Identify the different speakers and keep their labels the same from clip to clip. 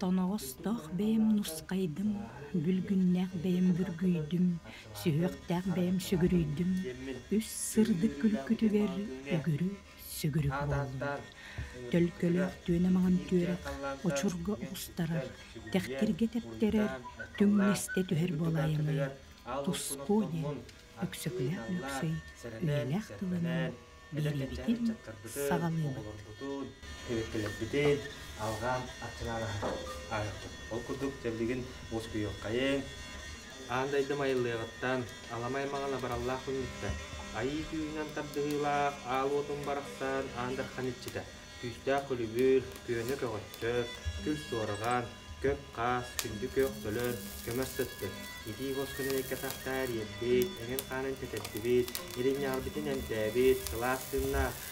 Speaker 1: Тоноғостох бэйэм нускайдым, бүлгүннәк бэйэм бүргүйдүм, сүһөктәк бэйэм сүгүрүйдүм, үс сырдык күлкүтүгер үгүрү сүгүрүк болдум. Төлкөлөк түөнэ маҕан түөрек, очурга устарар, тәхтирге тептерер, түңнесте түһэр болайымы, туску де, өксөкләк өксөй, үеләк тылынан, беребитин сагалыыбыт.
Speaker 2: Алган ачылара айықты. Ол күрдік жәбдеген ос күйек қайын. Андайды майылығыттан аламай маңана баралла күнітті. Айы күйінен күйені көғітті, күл суырған, көк қас, күнді көк entebit, kılasınna, kılay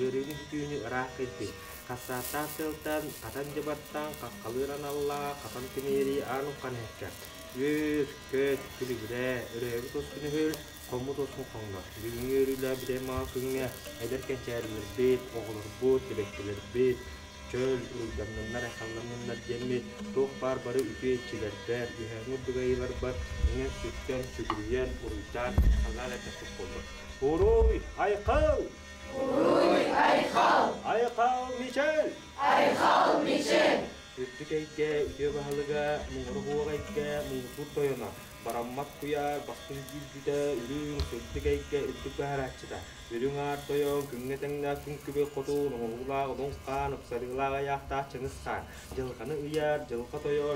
Speaker 2: yörünü hütüğünü ırak kırpit. Kasata sıltan, katan jabattan, kakkalıran Allah, katan kemeri anu kanekka. Yür, köt, külügüre, üregi toskunu hül, Komu tosun konga. Бүгін өрілі біде maa күңе әдеркен чәрілер бет, оғылыр бұт, дебектелер бет, чөл, үрілдамнаннар, әқалламнаннар жемет, тоқ бар бары үке етчілер бәр, үйәңі бұғайлар бар, еңен сүттен, сүгірген, ұрыйтан, қалар әтәсіп болды. Уруй, айқал!
Speaker 3: Уруй, айқал!
Speaker 2: Айқал, Мишел!
Speaker 3: Айқал, Мишел!
Speaker 2: paramat kuya pasti jida ulung sulte gai itu kahara cita jadung arto yo kenge tengga kung kube koto nong ula odong ka nok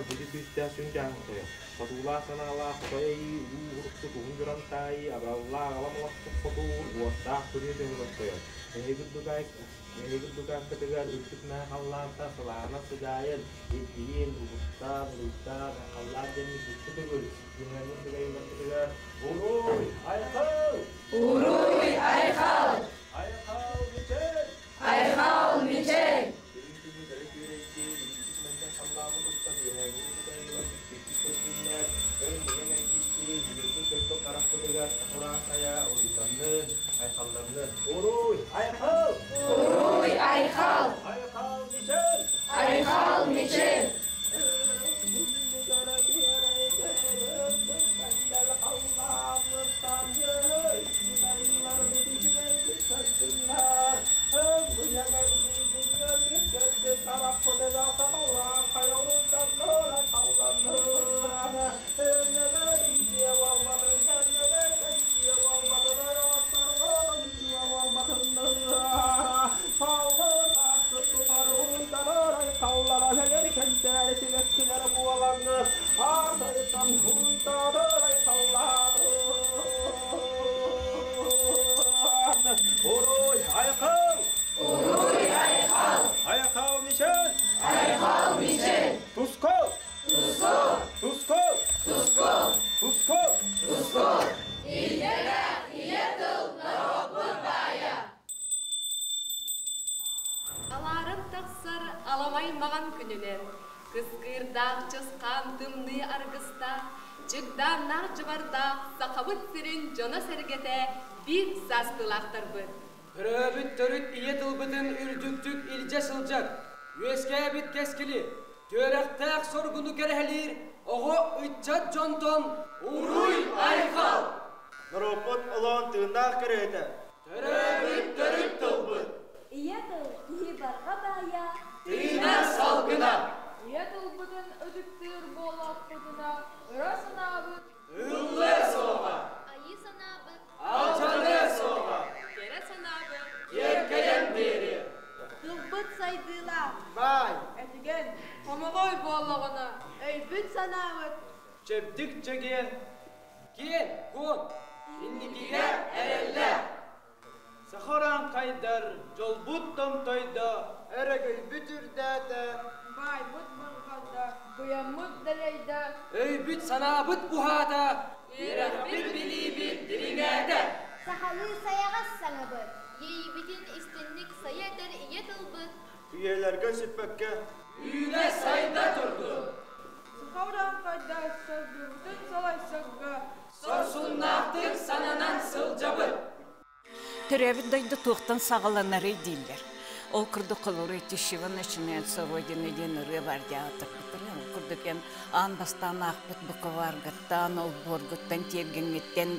Speaker 2: jadi tuita sungja koto yo koto ula sana ula koto yo i u urup tu kung jurang tai aba ula ga lama koto jadi tukang kedengar ikutna Allah ta selamat sedayan Ibin, Ubukta, Berukta, Allah dan Ibu Kedengar Dengan kedengar yang kedengar Urui, ayakau
Speaker 4: Urui, ayakau
Speaker 2: Ayakau, Micen
Speaker 4: Ayakau, Micen
Speaker 2: Jadi itu dari kiri ini Mencang Allah Berukta, Dengan kedengar yang kedengar Dan mengenai kisi Jadi itu kedengar orang saya Uri Tamen үрүң сөттүгейке үттүк баарачыда үрүң артойон күңге теңнаа күн күбе котуун оңулаа одоңкаан уксарыылаага яахта чыңыскаан жылканы ыяр жылка тоyor жүдү күстää сүнжаан тоyor котуулаа санаалаа котоей ууруксу туунжурантай абраллаа аламалактык котуун уоттаа күрүөдөңгө тоyor эйгүдүгай эйгүдүгай кытыгар үттүк наа халлаанта салаана сыгаайын итиин угуттаа уруттаа халлаа демми күттүгүл Уруй, айхал!
Speaker 3: Уруй, айхал!
Speaker 2: Айхал, мечель!
Speaker 3: Айхал, мечель!
Speaker 2: Уруй, айхал!
Speaker 3: Уруй, айхал!
Speaker 2: Айхал, мечель!
Speaker 3: Айхал, мечель!
Speaker 2: Уруй, айқал!
Speaker 3: Уруй, айхал!
Speaker 2: Айқал, Мишель!
Speaker 3: Айхал, мечель!
Speaker 2: Туско!
Speaker 3: Туско!
Speaker 2: Туско!
Speaker 3: Туско!
Speaker 2: Туско!
Speaker 3: Туско! Илера, иетыл, народ бая!
Speaker 5: Аларым тақсыр аламай маған күнінен, Кыскырдақ чысқан тымны аргыста, Чыгдан нар жыбарда сақабыт сирин жона сәргете бір састылақтар бұд.
Speaker 6: Көрөбүт төрүт ие тылбытын үрдүктүк илже сылжат. Үеске бит кескили. Төрөктәк соргуну керәлир. Ого үтчат жонтон. Уруй айхал.
Speaker 2: Нұропот ұлан тыңдақ кіреді.
Speaker 6: Төрөбүт
Speaker 7: қомығой болығына, өйбүт санабы,
Speaker 6: Чепдик чеген. Кен, кун. Инникиге әрелле. Сахаран кайдар, жолбут томтойда, әрегіл бүтүрдәді.
Speaker 7: бай бұт бұлғанда, бұямыт дәлейді,
Speaker 6: Өй бүт санабыт бір білі бір диріңәді.
Speaker 8: Сахалы саяғас саңыбы, ейбітін істінлік саядыр ие тылбыт.
Speaker 2: Üyelerge süpbekke.
Speaker 9: үна айда ол боргуттан кначинародиыабастана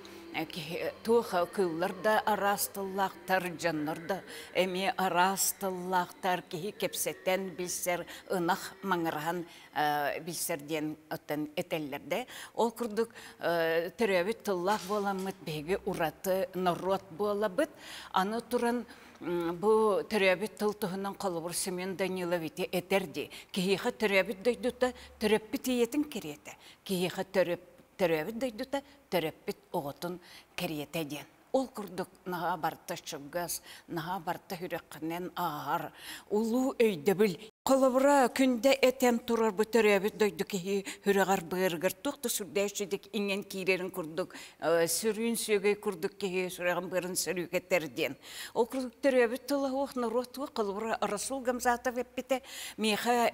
Speaker 9: Туха кыллар да арастыллақтар, жаннар да эми арастыллақтар кихи кепсеттен билсер ынах маңырхан билсерден оттан этеллерде. Ол күрдік төрәбит тыллақ боламыт беге ураты народ болабыт. Аны туран бу төрәбит тыл туһунан Семен Данилович этерди. Кихиха төрәбит дойдута төрәппит иетін кереті. Кихиха төрәп төрәбит дойдута төрәппит оғытын кереті ден. Ол күрдік наға барта шүггас, наға барта хүрекқінен ағар, улу өйді біл. Қолыбыра күнде этен турар бу төрәбит дойду ки хүрегар быргыр тохты сүрдәшидик инген кирерин курдук сүрүн сөгөй курдук ки сүреган бырын сүрүгеттерден ол курдук төрәбит тыла ох нароту кылбыра расул гамзатов эппите меха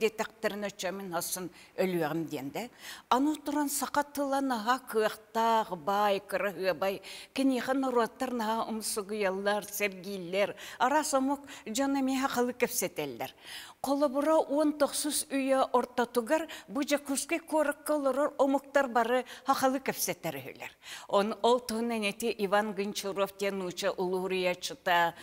Speaker 9: детектерне чамин хасын өлүгем денде аны туран сакат тыла наха кыахтаг бай меха халы кепсетеллер. Қолыбыра он тоқсыз үйе ортатугар бұ жакуске көрік кылырыр омуктар бары хахалы кепсеттер өйлер. Он ол туһунан эти Иван Гончаров тен уча улурия чыта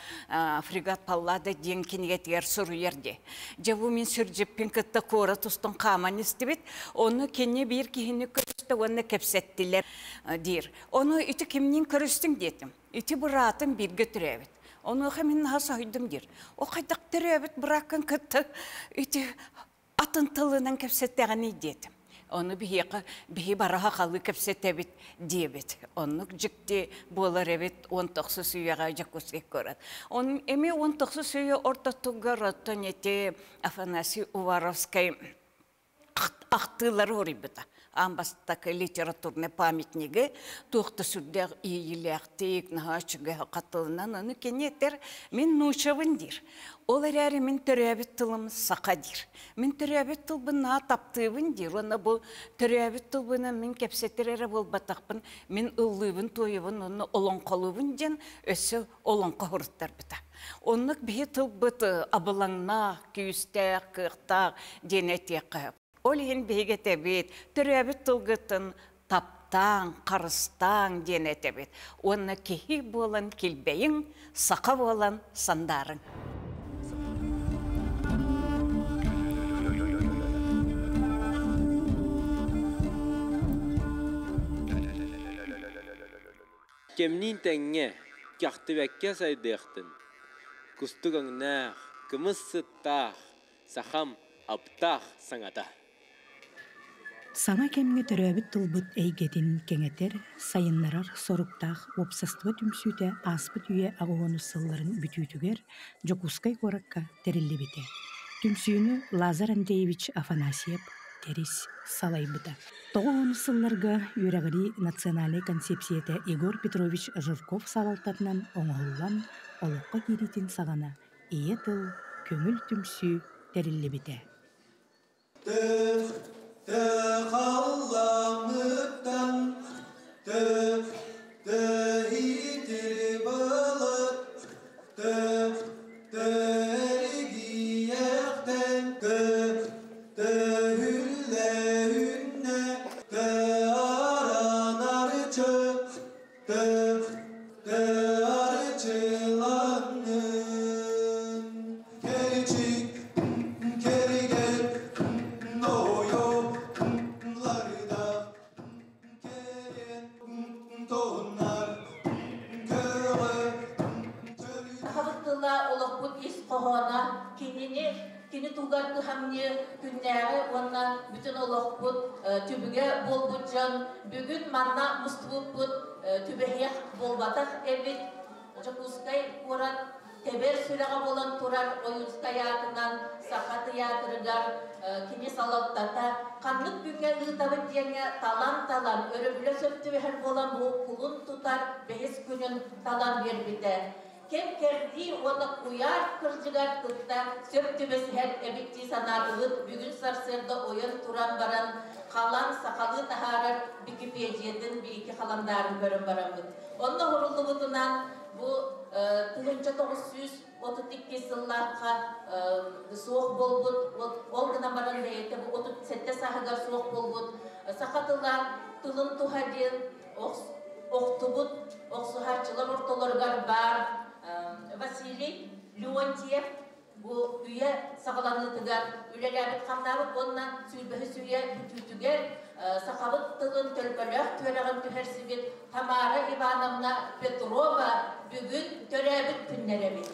Speaker 9: фрегат паллада ден кингетер суруерде. Жабу мен сүржеппен кытта кора тустун каман истебет, оны кене бир кихини көрүстө оны кепсеттилер дир. Оны ити кимнин көрүстүң детим. Ити бұратын бирге түрәбет. Оны хәмин хаса хайдым дир. О кайдак терәбет бракын кытты. Ити атын тылынан кепсеттәгән идетим. Оны бихеқа бихи бараха халы кепсеттәбит дебет. Оны жикти болар эбит 19 сүйәгә жакуске көрәт. Он эми 19 сүйә орта тугар төнете Афанасий Уваровский ақтылар орибыта. Амбастакы литературный памятниги тухты сүрдәг иеләктик нахачыга катылынан аны кенетер мен нучавын дир. Ол әрі мен төрәбіт тылым сақадир. Мен төрәбіт тылбын на таптыбын дир. Оны бұл төрәбіт тылбыны мен кепсеттер әрі бол батақпын. Мен ұллыбын тойыбын, оны олон қалыбын ден өсі олон қағырыттар біта. Онық бе тылбыты абылаңна, күйістәк, қықтақ. Ол ен беге тәбет, төрәбіт тылғытын таптан, қарыстан дене тәбет. Оны кехи болан келбейін, сақа болан сандарың.
Speaker 10: Кемнин тәңе кяхтыбәккә сайдыяқтын. Кустугаңнақ, кымыссыттақ, сахам аптақ саңата.
Speaker 1: Саңа кемге төрөбүт тылбыт эйгетин кеңетер, сайыннарар соруктах опсаства түмсүтэ аспыт үйе агуону сылларын бүтүүтүгер жокускай коракка териллибите. Түмсүүнү Лазар Андреевич Афанасьев терис салайбыта. Тоғуону сылларга юрагыри национальный концепцияте Егор Петрович Жирков салалтатынан оңоллан олыққа киритин сағана ие тыл түмсүү
Speaker 11: de kallamıktan
Speaker 12: de de hitir balık de кини тугар кыхамне күннәгы оннан бүтін олохпут түбіге болбут жан бүгін манна мустубут түбехех болбатах эбит жокускай курат тебер сүрэҕэ болан турар ойус таятынан саха театрыгар кини салаттата каннык бүҥэ ыытабыт диэҥэ талан талан өрөбүлө сөптүбэһэр болан бу кулун тутар бэйис күнүн талан биэрбите кем керди оны куяр кыржыгар кытта сөптүбэс хэр эбитти санарылыт бүгүн сарсерда ойон туран баран халан сакалы тахарар википедиядын бийики халамдарын көрөн барамыт онно хуруллубутунан бу тыгынча тогуз жүз отут икки сыллаакка суох болбут. Ол гына баран бэйете бу отут сетте сахыгар суох болбут. Сахатылар тылын тухадин охтубут охсухарчылар ортолоргар бар. Василий Леонтьев бу үйе сағаланытыгар үлеләбит қамнабыт оннан сүйбәһі сүйе бүтүтүгер сахабыт тылын төлкөлөк төрәгын түһәрсигит Тамара Ивановна Петрова бүгүн төрәбит күннәребит.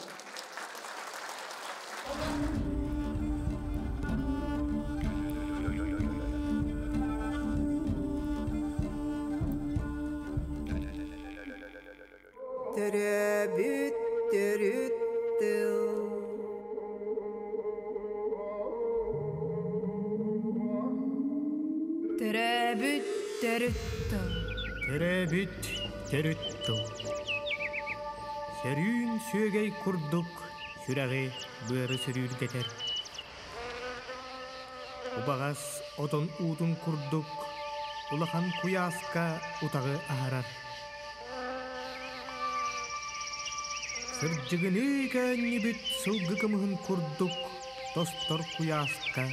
Speaker 13: Төрөбүт
Speaker 14: Төрөбүт төрүттүл
Speaker 15: Теребит терүттүл Серүүн сүйөгей курдук сүрәге быары сүрүүр кетер. Убагас отон уутун курдук улахан куяаска утагы ахарар. Сырджыгыны кәннибит сылгы кымыхын курдук тостор куяаска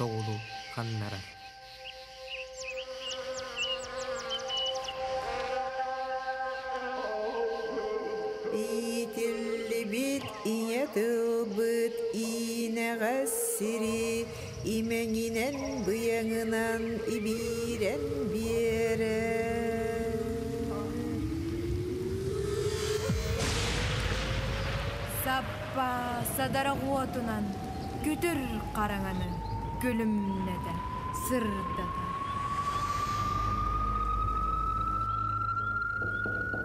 Speaker 15: тоғулу ханнарар.
Speaker 13: Имеңинен быяңынан ибирен биере.
Speaker 14: Саппа садарагуотунан күтүр караңаны күлүмнәдә сырдата.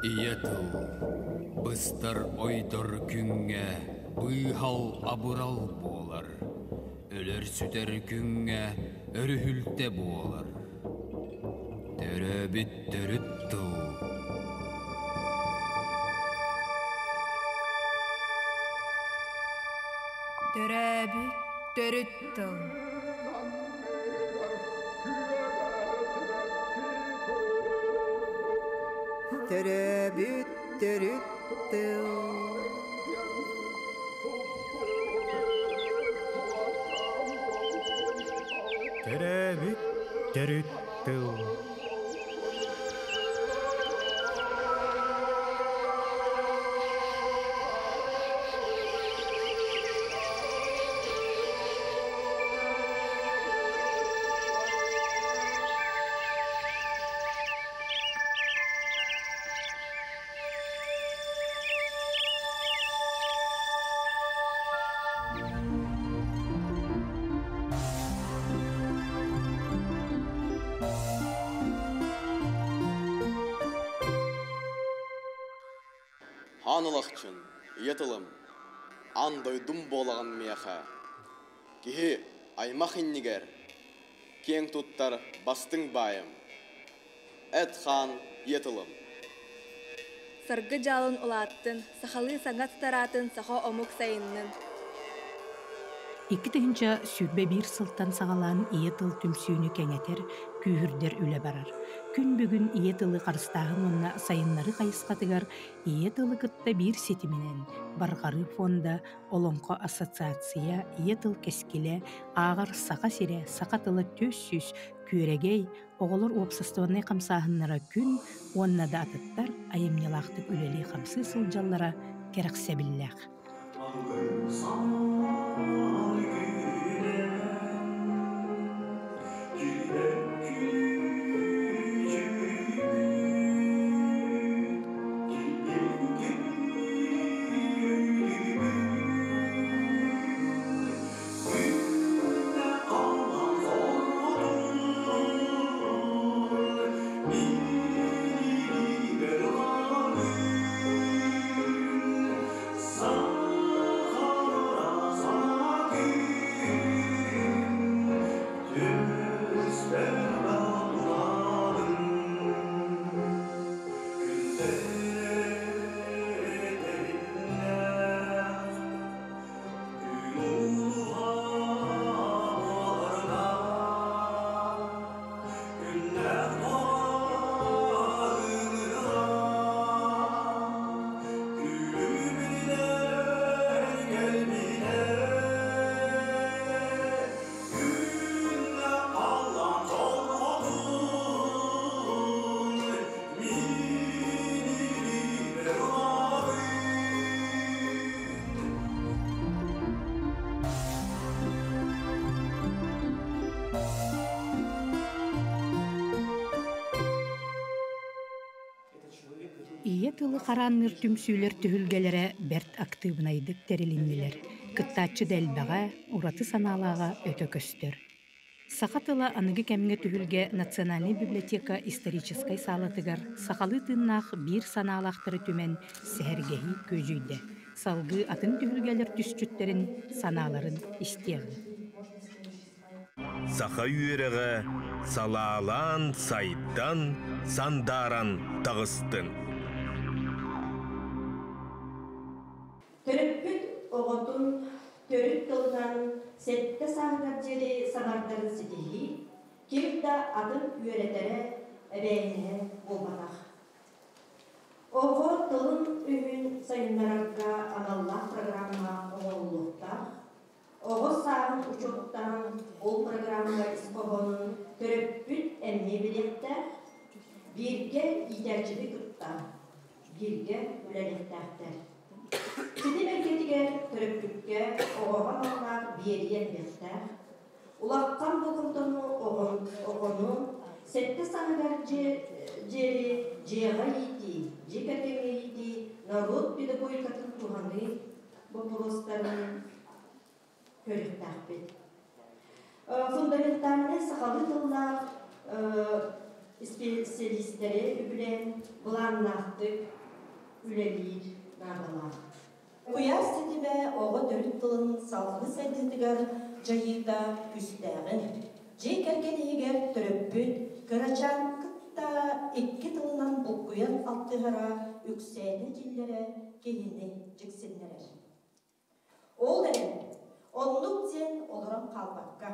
Speaker 16: Иетыл, быстар ойдор күңгә, быйхал абырал болар.
Speaker 15: Öler
Speaker 17: süter künge, örü hülte boğalar. Töre bit törüt Từ туттар бастың байым. Эт хан етылым.
Speaker 4: Саргы жалын улааттын, сахалы саңат таратын сахо омук сайыннын.
Speaker 1: Икки тыгынча сүрбе бир сылтан сагалаан ие тыл түмсүүнү кеңетер, күүһүрдер үле барар. Күн бүгүн ие тылы карыстаагын онна сайыннары кайыскатыгар ие тылы кытта сетименен баргары фонда олонко ассоциация ие тыл кескиле аагар сака сире сака тылы төс сүз күөрегей оголор уопсастуонный камсааһыннара күн уонна да атыттар айымнялаахтык үлели хамсы сылдьаллара керексебиллээх Тылы қаранныр түмсүйлер түһүлгелере берт активнайдык терилиннилер. Кыттааччы дэлбэға, ураты санаалаға өтө көстөр. Сақатыла аныгы кәмге түһүлге Национальный библиотека исторической салатыгар сақалы тыннах бир санаалақтыры түмен сәргеһи көжүйді. Салгы атын түһүлгелер түсчүттерин санааларын истиэҕи.
Speaker 18: Саха үйереге салаалан сайттан сандаран тағыстын.
Speaker 19: Сетте саҥар жери саҥардарын ситиһи ким да атын үөретере эбээнине болбатах. Оҕо тылын үһүн сайыннарарга аналлах программа оҕоллуктах, оҕо саагын учуттан ол программа испогонун төрөппүт эмне билектер, бирге итерчиди кыттар, бирге үлелектактер. Төрөппүкке оҕоға маллар биэриен бехтер. Улаккан богунтону оҕону сетте саңыгар жери жега ити, жекатеме ити, народ педагогикатын туханы вопростарын көрүктахпит. Фундаментальный сахалы тыллар специалисттери үбүлен буланнахтык үлелир Куяс сетибе оғы төрүт тылын салғы сәдетігер жайыда үстәғін. Жей кәрген егер төрөппүт, кырачан кытта икки тылынан бұл куян аттығара үксәйді жиллері кейіне жіксенлерер. Ол дәрен, онлық зен олыран қалбаққа.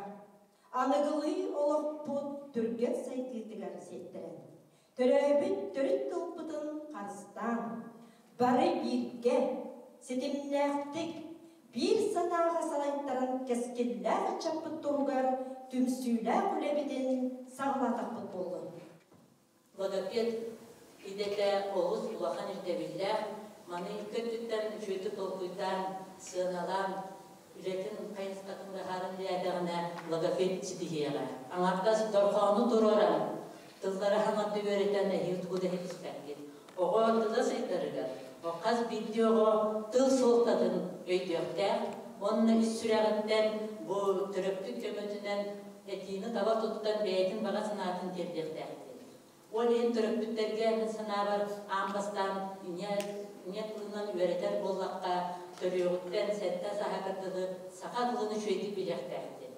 Speaker 19: Анығылы олықпұт түргет сайтылдығар сеттерен. Төрөбіт төрүт тылпытын қарыстан, бары бирге, сетемнәқтік, бір санаға салайттарын кәскелләр чаппыт тұруғар, түмсүйләр үлебеден сағылатақпыт болды.
Speaker 20: Логопед идете оғыз улахан ирдебиллер, маны көттүттен жөйті толкуйтан, сыналан, үлетін логопед. Аңартас тылдары сайтарыгар, оқаз видеоға тыл солтадын өйдіқтер, онны үссүрәғіттен бұл түріптік көмөтінен әтіні таба тұттан бәйтін баға сынатын тердердер. Ол ең түріптіктерге сынабар амбастан не тылынан өретер боллаққа төріғіттен сәтті сақа тылыны шөйді білектәрді.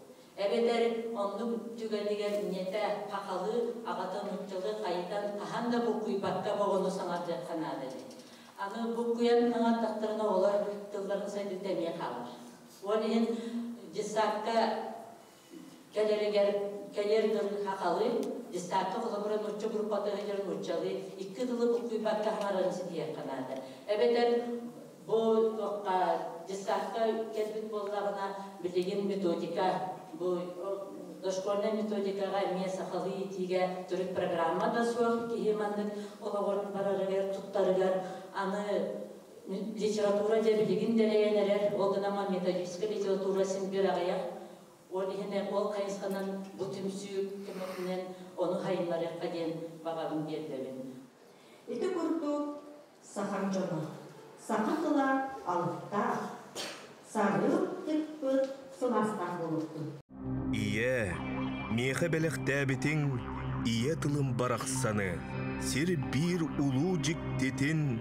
Speaker 20: Әбетер онды түгәлеген нете пақалы ағатын ұттылы қайытан қахан да бұл құйбаққа боғыны саңар жатқан адылы. Аны бұл аңаттақтарына олар тылдарын сайды дәме қалыр. Ол ең жисаққа кәлерегер кәлердің хақалы, жисаққа құлабырын ұтчы группатығы жерін ұтчалы, икі бұл сидия қанады. Әбетер бұл жисаққа кәлбіт болағына білеген методика бұл дошкольная методикаға мен етіге түрік программа да суақ олағырын тұттарығар, аны литература де білеген дәрейенерер, ол гынама методическая литература сен бір ағаяқ, ол ехіне ол қайынсқанан бұл түмсі көмекінен оны хайынларыққа ден бағағын бердебін.
Speaker 19: Эти курту сахан жону. Сахатыла алықта, сарып тіппіт сыластан болыпты.
Speaker 18: Ие, меха белектәбитин ие тылым барақсаны, сир бир улу жиктетин,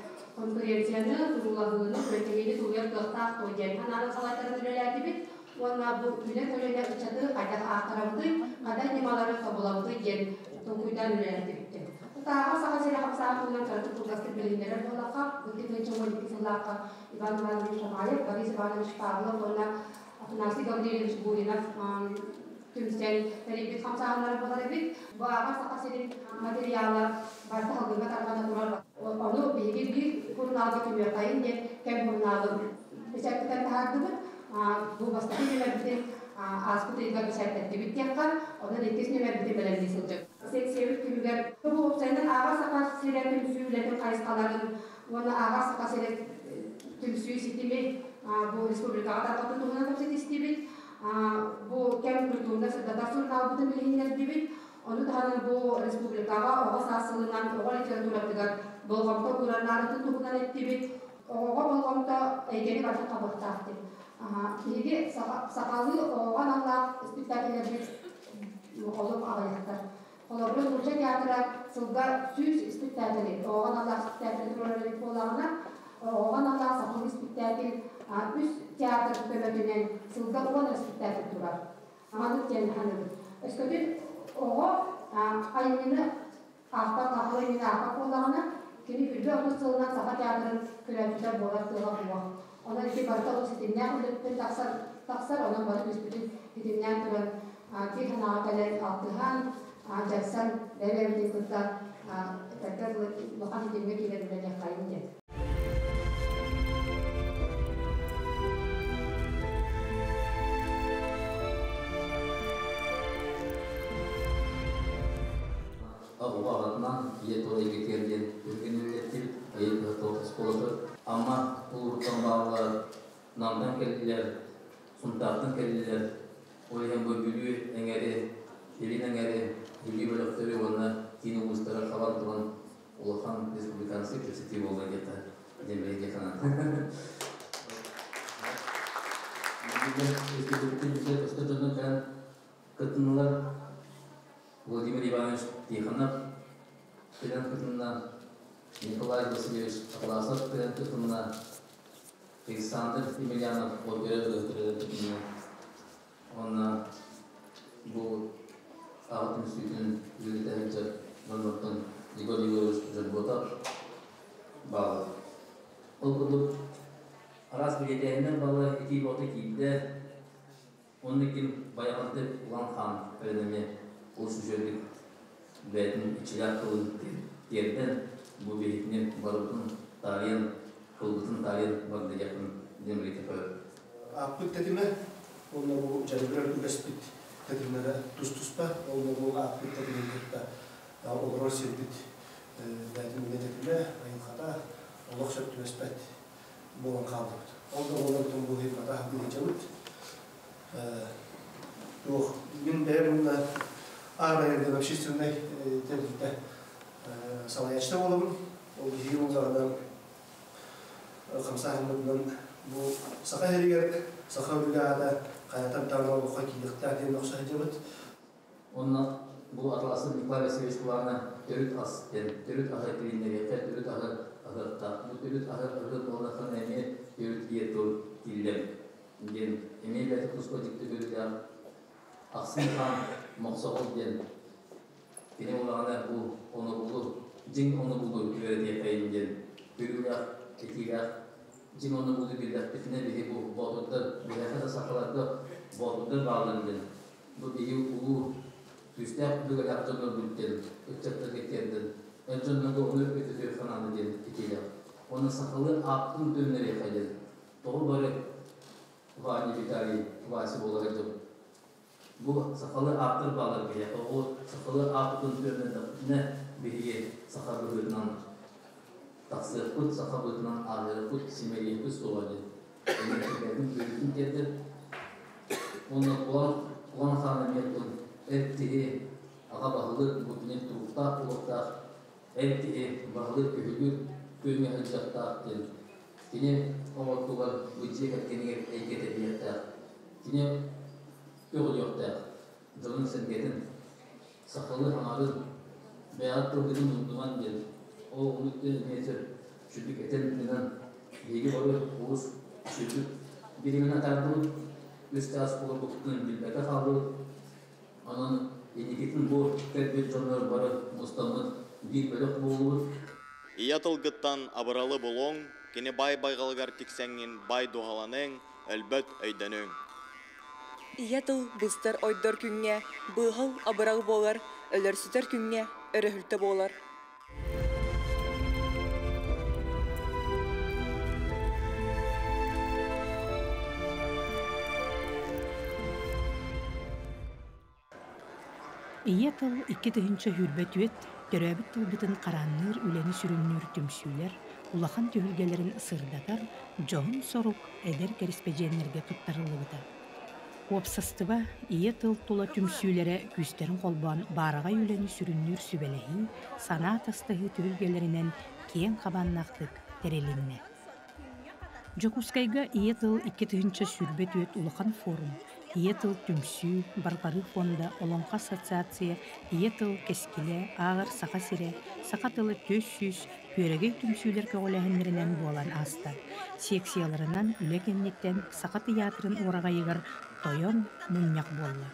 Speaker 21: конкуренцияны турулағылыны көтегені туғыр тұқтақ қойден каналы қалайтарын үлеләді бит, Онна бұл үле көліне ұчады, қайда ақырабды, қайда немалары қабылабды ден бітті. Тағы саға сері қапсаға күннен қарты тұлғастыр біліндері болаққа, бүкті көнчі ойын кесілаққа Иван Иванович Шамаев, Борис Иванович Павлов, онна Афанасий Гаврилович Буринов, түмсен теребит хамсағанлары болар бит. Баға сақа сенин материалы барты халгынга тарғана турар. Оны беги бир журналды күмөр кайын деп кем журналы бечаттан таардыбыт бу бастапы нөмербитин аспытыйга бечаттатты биттеккан онан иккис нөмербитин белемди сылжык сексебит күлгер бу опсайнын ага сака сиретін сүүлетін кайыскаларын оны ага сака сирет түмсүү ситими бу республикага таркаты тугунан тапсет истибит бу кем культурда сырдата сурнаабытын билиңер дибит Оны тағаны бұл республикаға оға сасылынан оға литературатыгар болғамта ураннарытын тугунан еттибит оға болғамта эйгени барды кабыктаакти киги сакалы оған аллаак спектакльлерди олуп алаяктар Олорбун Урча театра сылга сүз спектакли оған аллаак спектакли тураралик болагына оған аллаак сакалы спектакль үс театр көмөтүнен сылга уган спектакль турар тен ханыбыт өскөтүн оҕо айымыны ахпа тахылы мини ахпа куллагына кини үрдү ону сылынан саха театрын күләтүтер болар тыга буа онан ики барта ол ситиннән кылыптын таксар таксар онан бары бүспүтүн ситиннән туран ки ханага кэлен алтыхан жарсан лебебитин кытта тәккер лохан ситинге килер билен кайын дет
Speaker 22: Абуғағатынан ие тола кетерден өрген намдан келділер, сұмтақтан келділер, ойын бұл бүлі әңгәрі, елін әңгәрі, елі бөліктері оны кейін ұлыстары қалан тұрған Улахан Республикансы көрсете болған кета дембейге қана. Кытынылар Владимир Иванович Тихонов, Пелен Кытынна, Николай Васильевич Атласов, Пелен Кытынна, Александр Емельянов, Опера Пелен Кытынна. Он бұл ағытын сүйтін үлгі тәхетчі Нұрмұртын Егор Егорович Жырботов балы. Ол күдік арас білетәйінің балы екі боты кейді, оны кем баяғанты ұлан хан пәленіме осы жердік бәтін içiler kılın терден. Bu beytini barutun kılgıtın tarihin vardı yakın demri tepe.
Speaker 23: Akbık tetime, onunla bu canibrer übespit tetimlere tuz tuzpa, onunla bu akbık tetime gitpa. Olur silbit bәтін міне tetime, ayın kata, olaq söp übespet bolan kaldı. Onda onlar bütün bu hikmata bir cevit. Yok, тәрбиеде салаячта боламын. Ол жиын жағынан қамсағымдан бұл сақа херігер, сақа үлгада қаятан таңнан оқа кейдіқтер ден.
Speaker 22: Онна бұл атласы Николай Васильевич бұларына төрүт ас. Ден, әме бәті құсқа дикті көрді Ақсын хан Моқсоғыл ден. Кене олағана бұл оны бұлы, жин оны бұлы көреді қайын ден. Көріліғ, бітіне бігі бұл ботуды, біләқі да сақыларды ботуды бағылын ден. Бұл бігі ұлы түстәп бүгі лақжоныр бүлден, үтчаттыр кетерден. Өтжонның оны өті төр қананы ден кетіліғ. Оны сақылы ақтың дөмнері қайден. Тоғы бары Вани Виталий Васи болары жыл. bu artır bağlar bile. O sakalı artırın üzerinde ne bir sakalı bölünen kut simeli kut soğadı. Benim bölütüm geldi. Onu kuan kuan hanım yaptım. Ertiği ağa bağlı bu dünya turukta turukta ertiği bağlı köhülü köyme hıcakta geldi. Kini o vaktiler bu cihet kini eykete diyette. Kini Yok yok da. Unuttu neyse. Şüdük eten neden bilgi olur oğuz şüdük. Birimine atardı. Üstü az olur buktun bilbeke kaldı. Onun Енекетін бұл кәрбет жонлар бары мұстамын bir бөлік болуы.
Speaker 17: Иятылгыттан абыралы болоң, кені бай байғалгар тиксәңін бай дуғаланың, әлбәт өйдәнің.
Speaker 4: Иятыл быстар ойдор күңге, быһыл абырал болар, өлөрсүтер күңге, өрөһүлтө болар.
Speaker 1: Ие тыл икки тыһынча хүрбет үет, төрөбүт тылбытын каранныр үлени сүрүннүр түмсүүлер, улахан түһүлгелерин сырдатар, жоһун сорук эдер кериспеженнерге туттарылыбыта. Уопсастыба ие тыл тула түмсүүлере күстерин холбоон баарага үлени сүрүннүр сүбелеһи, санаа тастыһы түһүлгелеринен киен кабаннактык терелинне. Жокускайга ие тыл икки тыһынча сүрбет үет улахан форум, ие тыл түмсүү, барбары фонда олонқа ассоциация, ие тыл кескиле, ағыр сақа сире, сақа тылы төс сүз, пөрегей түмсүүлер көгөләһеннеринен буолан аста. Секцияларынан үлекеннеттен сақа театрын орағайығыр тойон мунняк болла.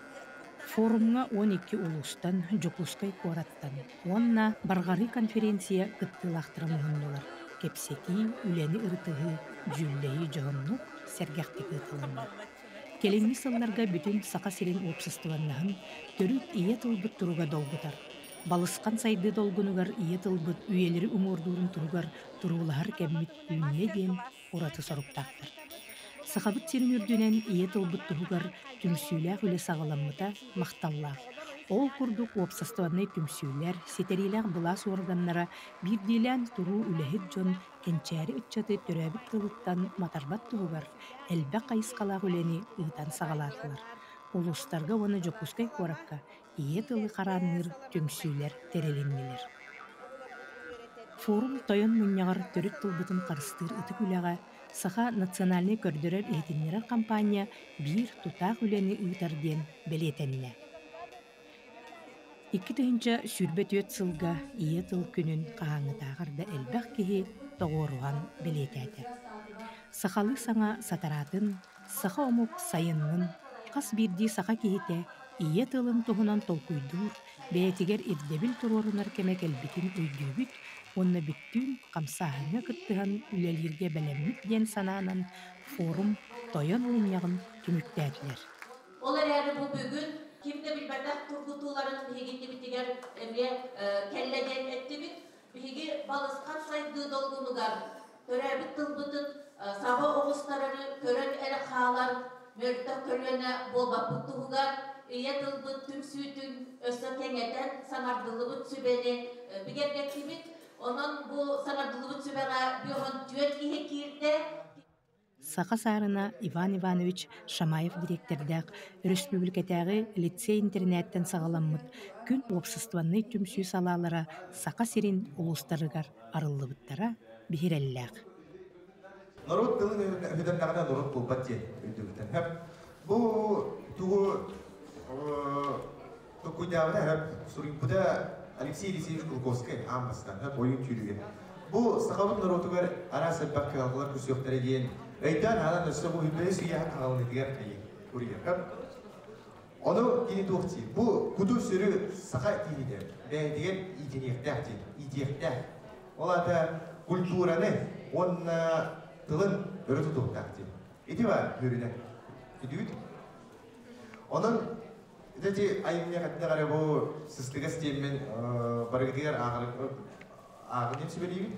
Speaker 1: Форумга 12 улустан Жокускай кораттан. Онна баргары конференция кыттылахтыра муһуннулар. Кепсеки үлени ыртыгы, жүллеyi жоһоннук сергяхтыгы тылынна. Келеңни сылларга бүтүн сақа сирин обществоаннаһын төрүт ие тылбыт туруга долгутар. Балысқан сайды долгунугар ие тылбыт үйелери умурдуурун туругар туруулахар кеммит үйне диен ураты соруктактар. Сахабыт сирин үрдүнен ие тылбыт туругар түмсүүлээх үле сагаламмыта макталлаах. Ол курдук опсастуанный түмсүүлэр, сетерилээх былас органнара бирдилэн туруу үлэхит жон кенчээри ыччаты төрөбүт тылыттан матарбат тугугар элбэ кайыскалаах үлени ыытан сагалаатылар. Улустарга оны жокускай коракка ие тылы караанныр түмсүүлэр терелиннилер. Форум тойон муннягар төрүт тылбытын карыстыр ытык үлэҕэ саха национальный көрдөрөр эйтиннерер компания бир тутаах үлени ыытар диэн белетенне. Икки тыһынча сүрбет үөт сылга ие тыл күнүн кааҥытаагарда элбэх киһи тоҕооруган белетээте. Сахалы саҥа сатаратын, саха омук сайыннын, хас бирди саха киһите ие тылын туһунан толкуйдуур, бээтигер ирдебил туруорунар кемек элбитин өйдүүбүт, онна бүттүүн камсааһыҥа кыттыһан үлэлиирге бэлэммит диэн санаанан форум тойон уунньаҕын түмүктээтлер.
Speaker 12: Ол әрі бұл бүгін тургутуларын бигинди битигер эме келлеген эттибит биги балысқан сайды долгунугар төрәбит тылбытын саба оғыстарары көрөн әрі халар мөрттөк көлөне болбаппыт туһугар ие тылбыт түмсүүтүн өссө кеңетен саңардылыбыт сүбени бигергектибит онон бу саңардылыбыт сүбега биохон түөт киһи киирде
Speaker 1: Саха саарына Иван Иванович Шамаев директордақ республикатағы лицей интернеттен сағаламмыт күн обществоны түмсүү салалара сақа сирин улустарыгар арыллыбыттара бихирелләк.
Speaker 24: Народ кағалар өйден алан бұл үббе сүйе қағалын едігер әйе. Көрген, хэп. Оны кені тоқти, бұл күді сүрі сақа тейді де, бәйдеген иденектәк ден, идектәк. Ол ата культураны, söyleyeyim.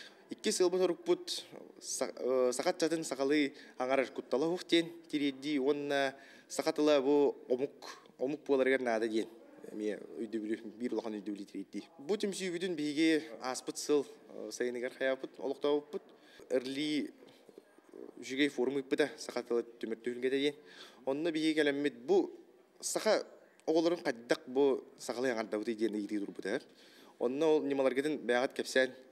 Speaker 17: икки сылбы хоруппут сакат жатын сакалы аңарар куттала хуф тен тиредди онна сакатыла бу омук омук буоларгар наада диен эме үйдөбүлү бир улахан үйдөбүлү тиредди. Бу түмсүүбүдүн биге аспыт сыл сайыныгар хаябыт олуктабыппыт ырли жүгей форум иппыта сакатыла түмөртүлгеде диен онна биге келеммит бу ол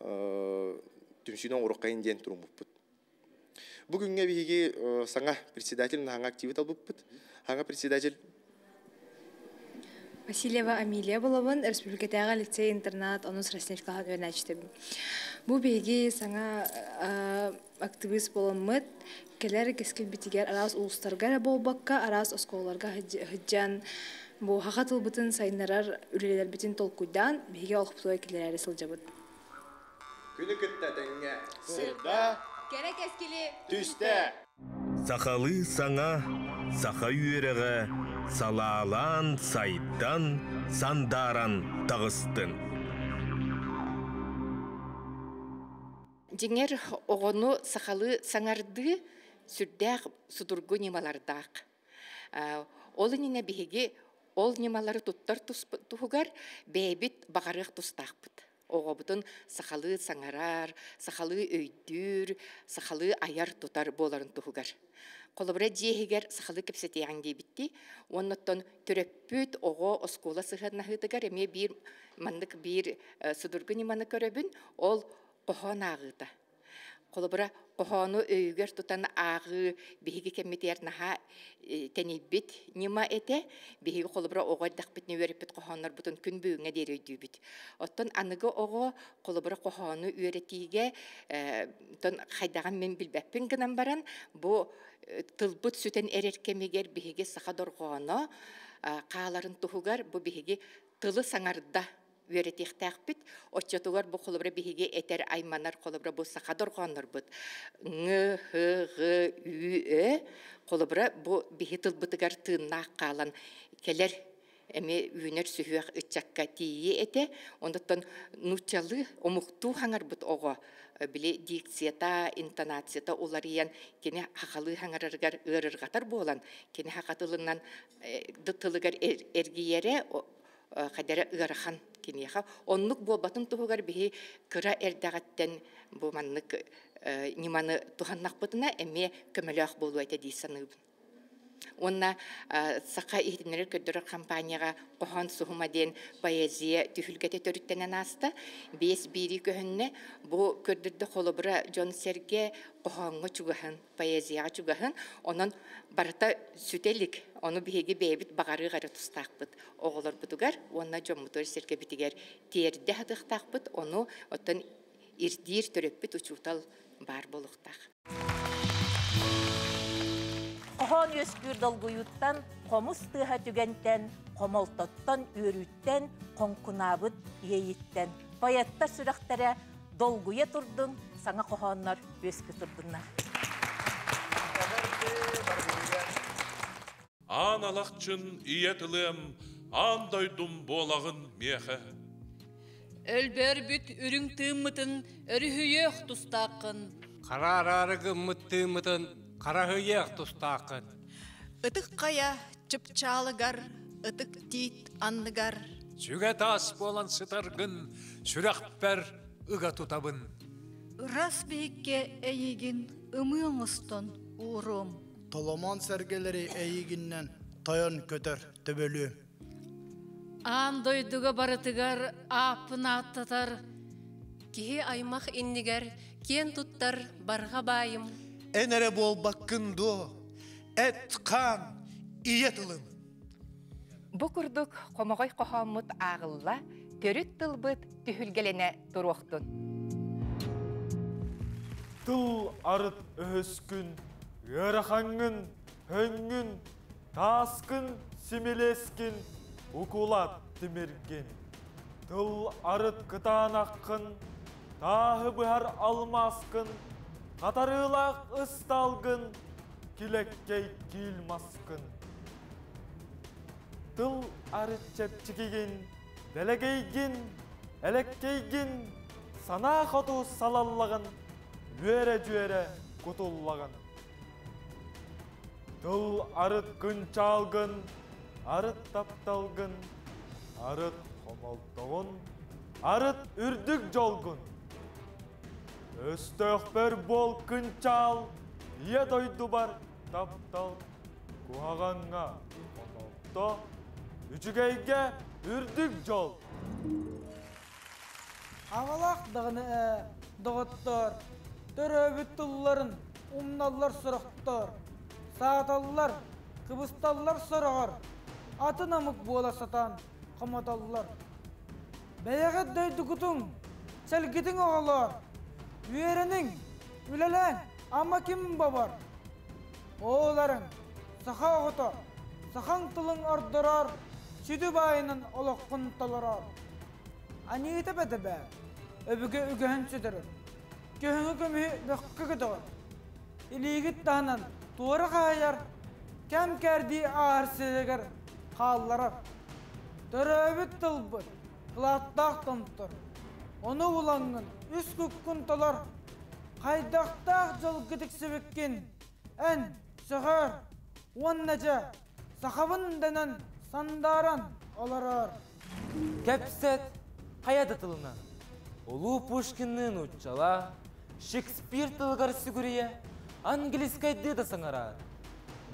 Speaker 24: түмсүнөн уруккайын диен турумуппут бүгүнгө биги саңа председатель хаңа активит албыппыт хаңа председатель.
Speaker 25: Васильева Амилия болобун республикатагы лицей интернат онус Роснефтька өйнәчтем. Бу беги саңа а, активист боломмыт. Келер кескил битигер арас улустарга болбакка арас осколарга хыджан. Бу хакатыл бутын сайнарар үлелер битин толкуйдан беги олхуптуй келер сылжабыт.
Speaker 24: күнү кытта теңге
Speaker 5: Сырда. Керек.
Speaker 18: Сақалы саңа, сақа үйеріға, салалан сайттан, сандаран тағыстын.
Speaker 26: Деңер оғону сақалы саңарды сүрдәқ судургу немалардақ. Ол ніне беге ол немалары туттар тухугар бәйбіт бағарық тустақпыт. Оғобутун сақалы саңарар, сақалы өйдүр, сақалы аяр тутар боларын тухугар. Қолыбыра диехигер сақалы кепсетияң дейбітті, оннаттан оғо оскола сыханнахытыгар эме бир маннык бир судургу неманы көрөбүн, ол қохон ағыда. Қолыбыра қохону өйгер тутан ағы биһиги кеммитер наха тенибит нима эте биһиги қолыбыра оғойдақ бит нөвереппит қохоннар бутун күн бүгүңе өйдүүбүт. Оттон аныгы оғо қолыбыра қохону үөретиге тон хайдаган мен билбеппин гынан баран бу тылбыт сүтен эреркемигер биһиги саха доргооно кааларын тухугар бу биһиги тылы саңарда үөретихтээхпит отчотугар бу холобра биһиги этер айманар холобра бу сахадор гоннорбут ң х г ү э бу биһи тылбытыгар тыыннаах каалан. Келер эми үүнер сүһүөх ычакка тии эте ондоттон нучалы омуктуу хаңарбыт ого били дикцията интонацията уларыян кини хахалы хаңараргар ырыргатар буолан. Кини хакатылынан тылыгар эргиере хадара ыарахан киниха оннук буолбатын туһугар биһи кыра эрдэгаттен бу маннык ниманы туханнахпытына эме көмөлөөх болуу эте дии саныыбын. Онна сақа ихтинер көддөрөр компанияға қохон сухума ден поэзия түхүлгете төрүттенен аста бес бири көһүнне бу көрдүрдө холобура Джон Серге қохонго чугаһын поэзияға чугаһын онон барата сүтелик onu биһиги бэбит багары гары тустаакпыт оголор бутугар онна жоммутор серге битигер тиерде хатыктаакпыт ону оттон ирдиир төрөппүт учуутал бар болуктаах
Speaker 12: Кохон өскүр долгуюттан, комус тыха түгенттен, комолтоттон үрүттен, конкунабыт ейиттен. Баятта сүрәхтәрә долгуя турдун, саңа кохоннар өскү турдуннар.
Speaker 27: Ан алақчын иетілім, ан дойдум болагын меха.
Speaker 28: Өлбер бүт үрің тыммытын, өрүхүйех тустақын.
Speaker 29: Қарарарығы мұттымытын, қарахүйех тустақын.
Speaker 4: Ытык кая чыпчалыгар, ытык тит анныгар.
Speaker 29: Сүге тас болан сытаргын, сүрәқпәр ыға тутабын.
Speaker 4: Рас бейікке әйігін ымыңыстон урум.
Speaker 30: Толомон сәргелері әйігіннен тойон көтір төбөлі.
Speaker 28: Ан дойдуга барытыгар апын аттатар.
Speaker 31: Кихи аймақ иннигер, кен туттар барға байым.
Speaker 30: Энере бол баккынду, эт қан, ие тылым.
Speaker 26: Бу курдук комогой кохоммут агылла төрүт тылбыт түһүлгелене туруохтун.
Speaker 32: Тыл арыт өскүн, өрахаңын, хөңгүн, таскын, симелескин, укулат тимерген. Тыл арыт кытаан аққын, тағы бұхар алмаскын, қатарылақ ысталгын, килеккей килмаскын. Тыл арыт чепчигеген, делегейген, элеккейген, сана хоту салаллагын, жүйере-жүйере кутуллагын. тыл арыткын чаалгын арыт тапталгын арыт комолтогун арыт үрдүк жолгун. Өстөхпөр бол кынчал е тойдубар таптал убагаңа комолто үжүгейге үрдүк жол.
Speaker 33: Абалак э, доготтор төрөбүттуарынуар сурктор сааталлар, кыбысталлар сұрағар, аты намық бола сатан, қыматаллар. Бәйәғі дөйді күтің, сәлгітің оғалар, үйерінің, үлелән, ама кім бабар. Оғыларың, саха оғыта, сахан тылың ардырар, сүді байының олыққын таларар. Анита бәдәбә, өбіге үгәһен сүдірір. Көхіңі көмі бөккі күдіғыр. Илигит тағынан туыры қайар, кәм кәрді ағар селегер қалларар. Төрөбіт тылбыр, қылаттақ тымтыр. Оны улаңын үс күккін талар, қайдақтақ жыл гідік себеккен, ән, он нәжә, сақабын дәнін сандаран оларар.
Speaker 34: Кәпсет қаяды тылына. Улу Пушкиннің уччала, Шекспир тылғар сүгірия, английскайды да саңарар.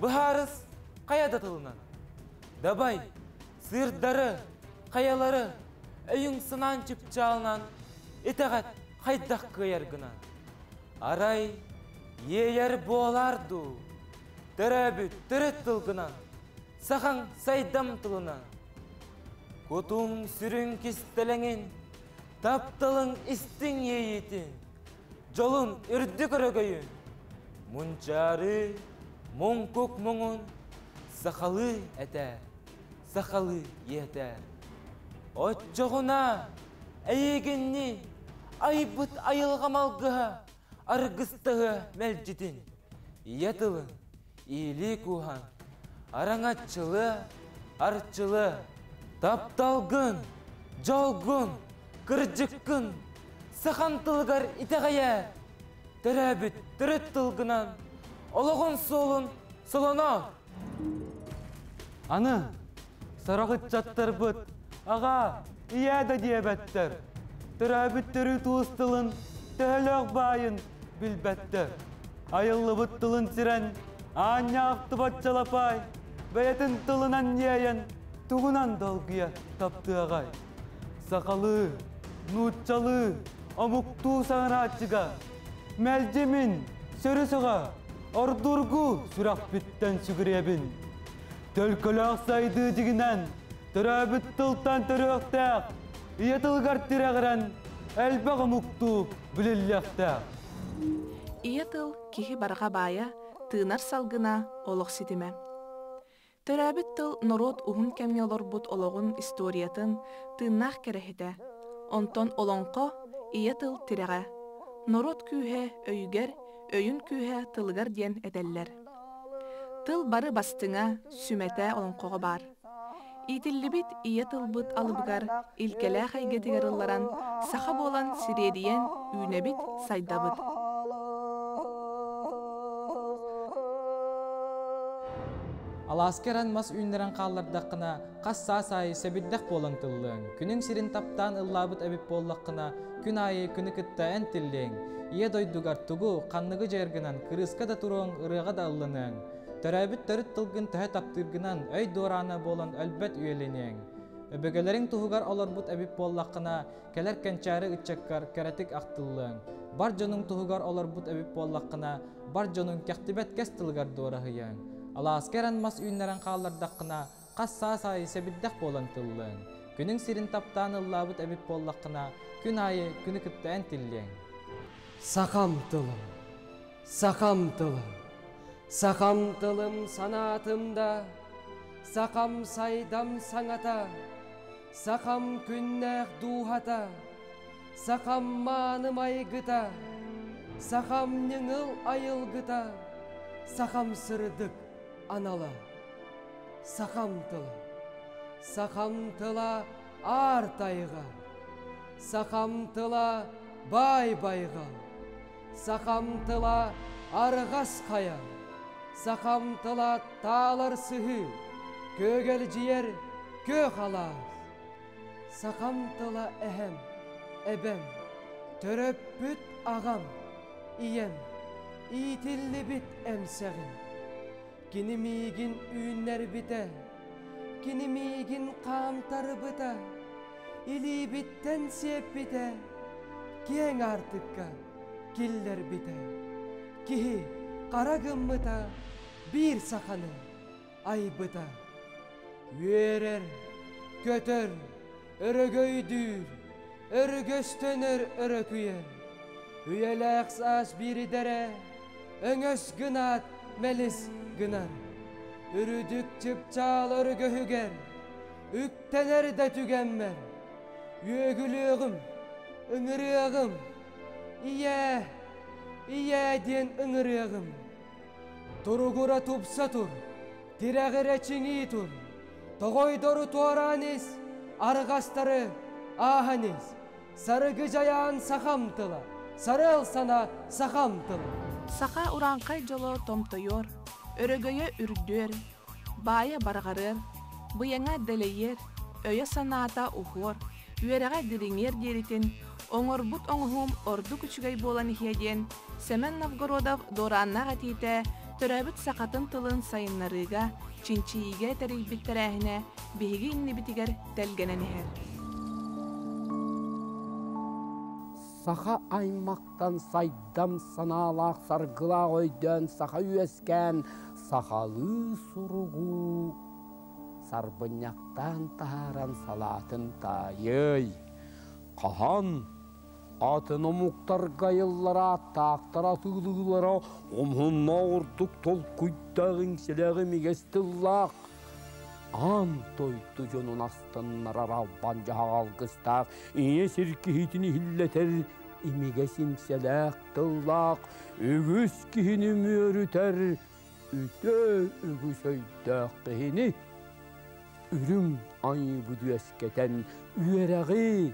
Speaker 34: Бұхарыс қаяды тылына. Дабай, сырдары, қаялары, өйің сынан чыпчалынан, етағат қайдақ кыяргына. Арай, ейер боларду, тірәбі түрет тылгынан, сахан сайдам тылынан. Котуң сүрін кестелеңін, таптылың істің ейетін, жолын үрді көрөгөйін. Мұнчары, мұң көк мұңын, сақалы әтәр, сақалы етәр. От жоғына, айбыт айылғамалғыға, арғыстығы мәлжетін. Иятылың, иілі кухан, араңатчылы, арчылы, тапталгын, жолгын, кыржыккын, сахан тылгар итағая, тәрәбіт түрет тылгынан, олығын солын солона.
Speaker 32: Аны, сарағыт жаттар бұд, аға, ияда диебәттер. Түрәбіттері туыстылын, тәліғ байын білбәттер. Айылы бұд тылын сирен, anya ақты батчалапай, бәйтін тылынан ейін, туғынан далгыя тапты ағай. Сақалы, нұтчалы, омукту сағанатчыға, мәлжемін, сөрісіға, ордургу сұрақ біттен сүгіребін. Төлкөлөк сайды жигинен, төрөбүт тылтан төрөктәк, иетылгар тирәгрән, әлбәг мукту билилләктәк.
Speaker 35: Иетыл кихи барға бая, тыынар салгына олық ситиме. Төрәбіт тыл норот ухун кәмне олорбут ологун историятын тыыннах керехите. Онтон олонко иетыл тирәгә. Норот күйе өйгер, өйін күйе тылгар диен әтәлләр. Тыл бары бастыңа сүмәтә олонқоға бар. Итиллибит ие тылбыт алыбгар илкелә хайгетигер ылларан саха болан сиредиен үйнебит сайдабыт.
Speaker 36: Аласкеран мас үйнерен қаллардаққына қасса сайы сәбиддәқ болан тыллың. Күнің сирин таптан ыллабыт әбіп боллаққына күн айы күні кітті ән тиллең. Ие дойдугар тугу қанныгы жергінан кырыска да туруң ырыға да ыллының. Төрәбіт төріт тылгын тәһә таптыргынан өй дорана болан әлбәт үйеленең. Өбөгелерің туһугар олорбут әбіп боллаққына кәлер кәнчәрі үтчәккар кәрәтік ақтыллың. Бар жонуң туһугар олорбут әбіп боллаққына бар жонуң кәқтібәт кәс тылгар дорahыяң. Аласкеран мас үйнерен қаллардаққына қасса сайы сәбиддәқ болан тыллың. Күнің сирин таптан ыллабыт әбіп күн айы күні кіттән тиллең.
Speaker 37: Сақам тылым, сақам тылым, сақам тылым санатымда, сақам сайдам саңата, сақам күннәқ духата, сақам маным айгыта, сақам неңіл айылгыта, сақам сырыдық анала. Сақам тыла, сақам тыла ар тайға, сақам тыла бай байға, сақам тыла арғас қая, сақам тыла талар сыхы, көгел жиер кө қалас. Сақам тыла әхем, әбәм, төрөп бүт ағам, ием, итілі бит әмсәғім. кинимигин үүннер бите кинимигин камтары быта илибиттен сеппите кең артыкка киллер бите кихи кара гыммыта бир саканы айбыта үерер көтөр өрөгөйдүр өргөстөнөр өрөкүйер үйеләк саас бири дере өңөс гынат мелис гынар үрүдүк чыпчаал өргөһүгер үктенер да түгенмер үөгүлүөгүм ыңырыагым ие ие диен ыңырыагым туругура тупса тур тирегире чиңи тур тогойдору туаранис аргастары аханис сарыгы жаян сахамтыла сарыл сана сахамтыла
Speaker 35: Саха уранкай жоло томтойор, өрөгөйө үрдөр, бая баргарыр, быяңа делейер, өйө санаата ухор, үерега дилиңер деритин, оңорбут оңхум орду күчүгэй болан ихеден, Семен Новгородов доранна гатите, төрөбүт сакатын тылын сайыннарыга, чинчииге терейбиттерэхине, биһиги иннибитигер телгененихер.
Speaker 37: Саха аймақтан сайдам саналақ саргыла ойден саха үйескен сахалы суругу сарбыняқтан тахаран салатын тайый. Қахан атын омуктар гайыллара тақтара тылылара омхунна ордук тол куйттағын селегі мегестіллақ ан тойду жонун астыннара равбан жағалгыстақ ие сиркихитини хиллетер имиге симселек тыллақ үгүс кихини мөрүтер үтө кихини үрүң айы бүдүескетен үерegi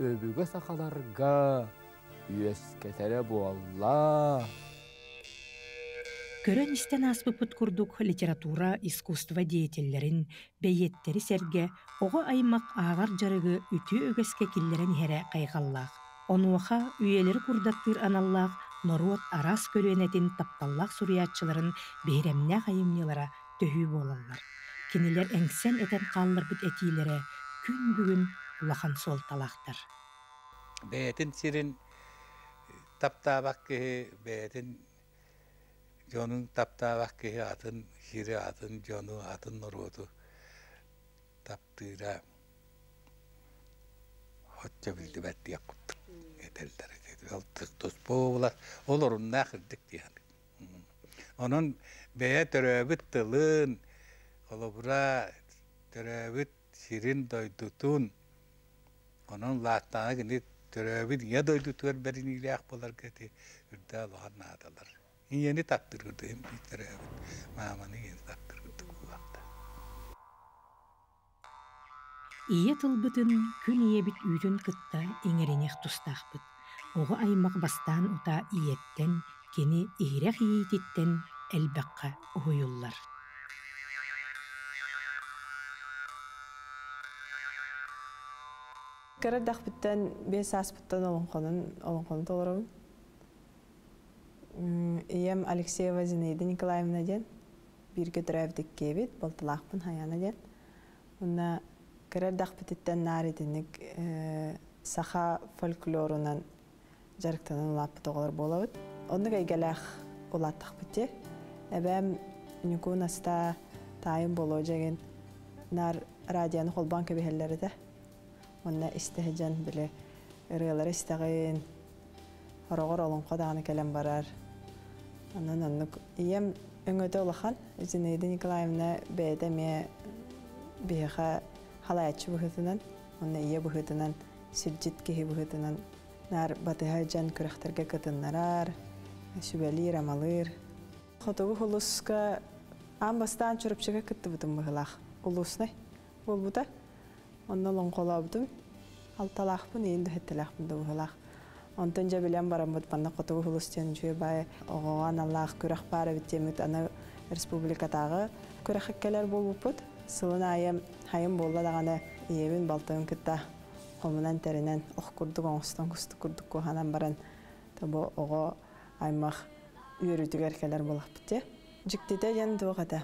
Speaker 37: өбүгө сахаларга үескетере буалла
Speaker 1: Көрөн истен аспыпыт курдук литература, искусство деятельлерин, бейеттери серге, ого аймак ағар жарыгы үтү өгөске киллерен хере кайгаллаах. Онуаха үйелери курдаттыр аналлаах, норуот арас көрөнетин тапталлаах суриятчыларын бейремне хайымнелара төхүү болалар. Кинилер эңсен этен қаллар бит этилере күн бүгүн улахан солталақтар.
Speaker 38: Бәйтін сирин таптабақ бәйтін Жонун таптаабак кеһи атын хири атын жону атын нороту таптыыра хотча билди бәттиэ куттук этелдери туспуулар олоруннаа кырдык диэн онон бэйэ төрөөбүт тылыын олобура төрөөбүт сирин дойдутун онон лааттаана кини төрөөбүт ия дойдутугар берин илиах болар гэти үрдээ лохан наадалар Iyeni taktırırdı hem bir tarafı. Mamani yeni taktırırdı bu vakta.
Speaker 1: Ие тылбытын күн иебит үйтін кытта иңеренех тустахпыт. Оғы аймақ бастан ута иеттен, кені иірек иететтен әлбәққа ұйыллар.
Speaker 39: Кәрәдәк біттен бес аспыттан олонқонын олонқонын толырым. Ием Алексеева Зинаида Николаевна ден, бирге драйвдик кебит, болтылақпын хаяна ден. Уна кәрәдәк біттен наридинник саха фольклорунан жарықтанын лапы тоғылар болауыд. Оны гайгалах олаттық бітте. Әбәм нүкун аста тайым болу жеген нар радияны холбан көбехеллері де. Онна истехежен біле ырылары истеген Орогор олон қодағаны кәлем барар. Онан оннук ием өңөтө олахан, Зинаида Николаевна бәйді ме бейха халаячы бұхытынан, онна ие бұхытынан, сүлжит кехи бұхытынан, нар батыха жан күрәхтерге кытыннарар, сүбәлир, амалыр. Хотогу хулуска ам бастан чурупчыга кытты бутым бұхылақ. Улусны бол бута. Онна лон қола бутым. Алталақпын, енді хеттелақпын да бұхылақ. Онтон жа билен барамыт банна котугу хулустен жуе бай оған Аллах күрәх бары биттемит аны республикатагы күрәх хеккелер болупут. Сылын айым хайым болла даганы иебин балтын кытта комунан теринен ох курдук оңстон кусту курдук куханан баран табу ого аймах үйөрүтүгер келер болак битте. Жүктите ян туғата.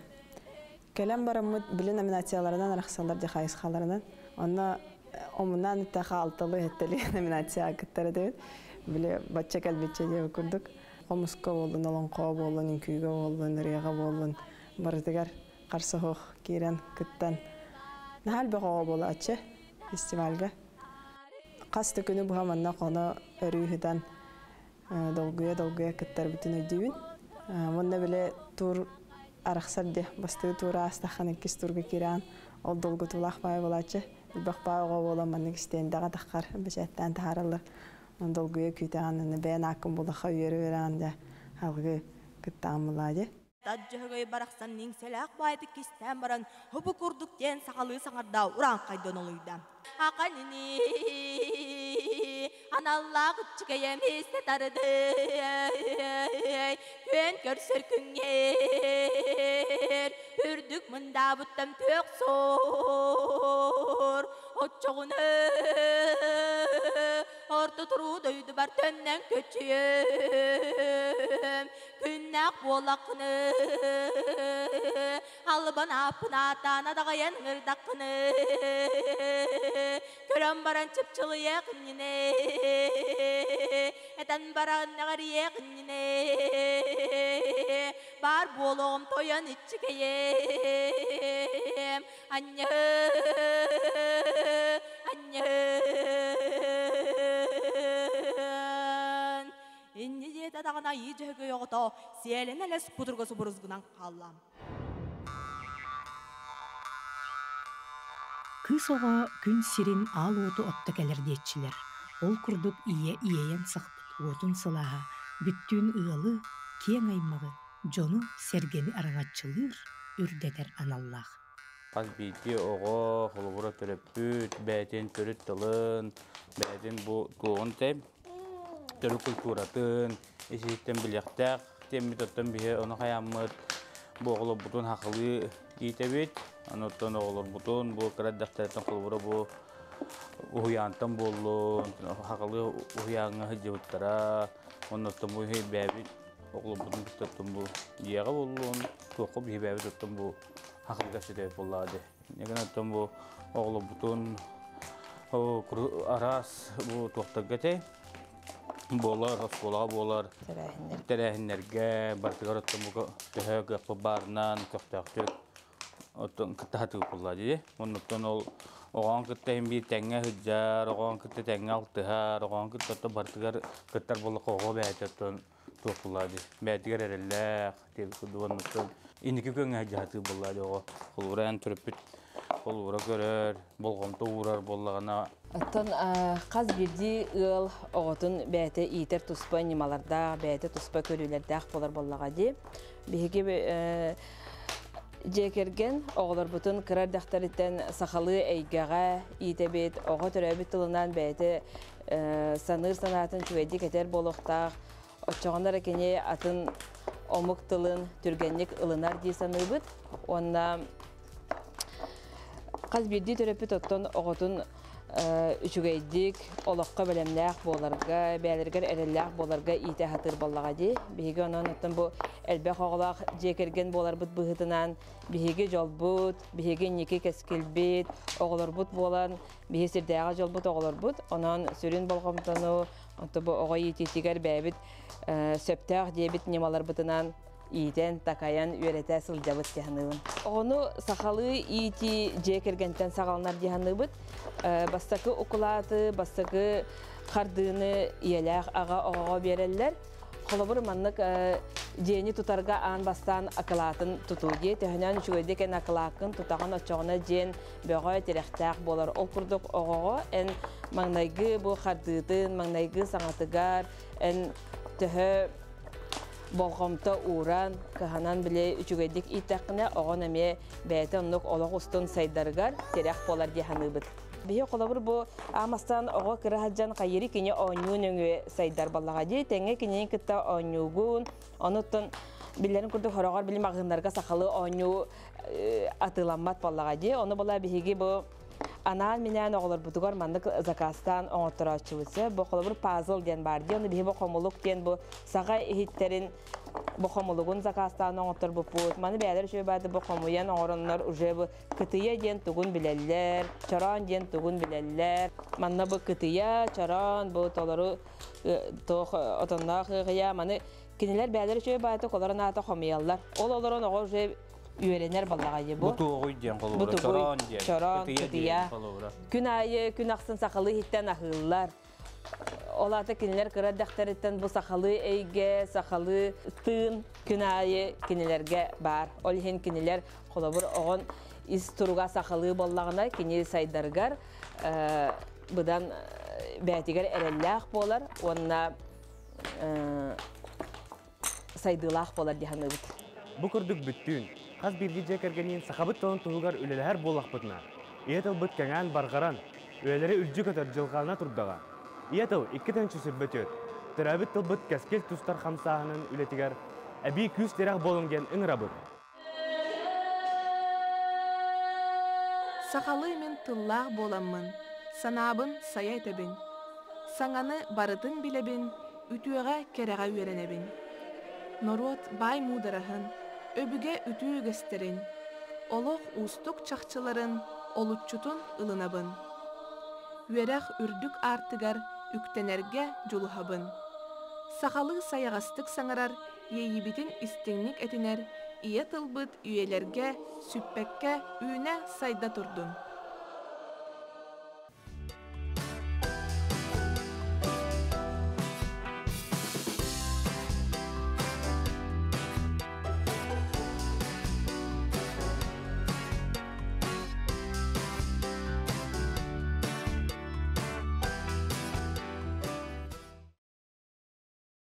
Speaker 39: Кәлем барамыт білі номинацияларынан арақсалар де қайысқаларынан. Онна омынан иттаға алтылы хеттели номинация кіттері дейін. Білі батча кәлбетче деп күрдік. Қомысқа болын, олонқо болын, инкүйге болын, реға болын. Бардығар қарсы хоқ кейрен кіттен. Нахал бәғаға болы атчы фестивальға. Қасты күні бұға манна қоны өрүйхідан долгуя долгуя кіттер бүтін өйдейін. Мұнда біле тур арақсар де бастығы тура астақан еккіз турға керан ол долгу тулақ бай болачы. Бай оға бола манны кістендіға таққар бәжәттен тағарылыр. Долгуя күйтаған бән ақын болақа үйері өран да халғы кіттаған болады.
Speaker 40: Таджығай барақсан нең сәләқ байды кестен баран, хұбы күрдіктен сақалы саңарда уран қайдон олыйда. Ақанini, аналлағы чігейеместе тарыды, көн көрсір күнгер, үрдік мұнда бұттам төк сор, отчоғыны, орты тұру дөйді бар төннен көчем, күннәк болақыны, албан апына атана дағаян ғырдақыны, көрім баран чыпчылы еқініне, әтән баран нағар еқініне, бар болуғым тоян итчігейем, анне, анне, Инне жета дағына ий жөгі yoğuto, сиелен әлес пудыргосы бұрызгынан қаллам.
Speaker 1: Кыз оға күн сирин ал оту отта келер. Ол курдук ие иеен сақпыт отун сылаға, бүттүүн ыалы, кең аймағы, жону сергени араңатчылыр, үрдетер аналлах.
Speaker 22: Бейті оғы қолыбыра төрөппүт, бәйтен төрөт тылын, бәйтен бұл туғын тем, төрі культуратын, есеттен білектәк, темі тоттан бейе оны қаямыт, бұл қолы бұтын хақылы оғылыр бұтын, бұл кірәддәқтәреттен қолыбыра бұл уянтан болын, хақылы уяңы жыбыттара, оныттан бұл бәбит, оғылы бұтын бұл хақылға сөйтеп болады. Неген оттан бұл оғылы бұтын арас бұл тоқтарға тей, болар, осболаға болар, тәрәхінлерге, бартығар оттан бұл төһө көпі барынан, ол оған кыттайын тәңе оған кытты тәңе оған кытты кыттар болы деп Инекі көңе жаты түріппіт, құлғыра көрер, болғымты урар болағына
Speaker 41: Оттон қаз бирди ыл оғытын бәйті итер туспа немаларда, бәйті туспа көрілердәқ болар боллаға де. Беге жекерген оғылар бұтын кырар сақалы әйгәға итебет, оғы түрәбіт тылынан бәйті саныр санатын чүвәді кетер болуқтақ, отчоғандар әкене атын омық тылын түргеннік ылынар дей саныбыт. Онна қаз бирди түрәбіт оттон оғытын үчүгейдик олоққа бәлемнәк боларга, бәлергер әрелләк боларга ите хатыр боллага ди. Биһиге онон оттон бу элбә хоголак жекерген болар бут быһытынан, биһиге жолбут, биһиге нике кескилбит, оголор бут болан, биһи сирдәгә жолбут оголор бут. Онон сүрүн болгомтону, онто бу огой ититигер бәбит сөптәк дебит немалар бутынан иитен такаян үөрете сылжабыт дияныыбын. Ону сахалы ити жекергентен сагалнар дияныыбыт. Бастакы укулаты, бастакы кардыны иелях ага ого береллер. Холобур маннык жени тутарга ан бастан акылатын тутуге, төһөнөн үчүгөйдекен акылакын тутаган очоғына жен бөгөй терехтәк болар. Ол курдук ого эн маңнайгы бу кардытын, маңнайгы саңатыгар, эн төһө болғомта уран каханан биле үчүгөйдик итакына огон эме бәйте оннук олог устун сайдаргар терек болар диханыбыт. Бие колобур бу амастан ого кыра хаджан кайыри кине онюн өңө сайдар баллага ди теңе кине кытта онюгун онуттун биллерин курду хорогор билим агындарга сахалы оню атыламмат баллага ди оны бола биһиги бу Анаан минән оғылыр бұтығар мандық закастан оңоттырачыбысы. Бұ қолы бір пазыл ден бар ден, бі бұ қомылық ден бұ саға бу хомулугун закастан оңоттор бу пут. Маны бәлер шөй бады бу хомуян оңороннор уже бу кытыя ден тугун билеллер, чаран ден тугун билеллер. Манна бу кытыя, чаран бу толору тох отонна хыгыя маны кинилер бәлер шөй бады колорон ата уже үйренер баллага бу.
Speaker 42: Бутугуй ден қолуыра, чорон ден,
Speaker 41: чорон,
Speaker 42: қолуыра.
Speaker 41: Күн айы, күн ақсын сақалы хиттен ахыллар. Олаты кинилер кыра дәхтәреттен бу сақалы әйге, сақалы тын күн айы кинилерге бар. Ол хен кинилер қолабыр оғын ис туруга сақалы боллағына кини сайдаргар бұдан бәтигер әрелләқ болар, онна э, сайдылақ болар дияны бұд.
Speaker 43: Бу курдук бүттүн. Хас бирги жекергенин сахабыт тон тугар үлелер болақпытына. Иетел быт кәңән баргаран. Үлелери үлжү көтөр жылғалына турдага. Иетел икки тен чүсүрбөтөт. Төрәбит тыл быт кәскел тустар хамсаһынын үлетигер. Әби күз терәк болынген ыңрабыт.
Speaker 35: Сақалы мен тыллақ боламмын, санабын сая этебин. Саңаны барытын билебин, үтүөҕэ кереға үйренебин. Норот бай мудараһын, өбүге үтүү гестерин. Олох устук чахчыларын, олутчутун ылынабын. Үерэх үрдүк артыгар үктенерге жулухабын. Сақалы саяғастык саңарар, ейибитин истеңник этинер, ие тылбыт үйелерге, сүппекке, үйне сайда турдун.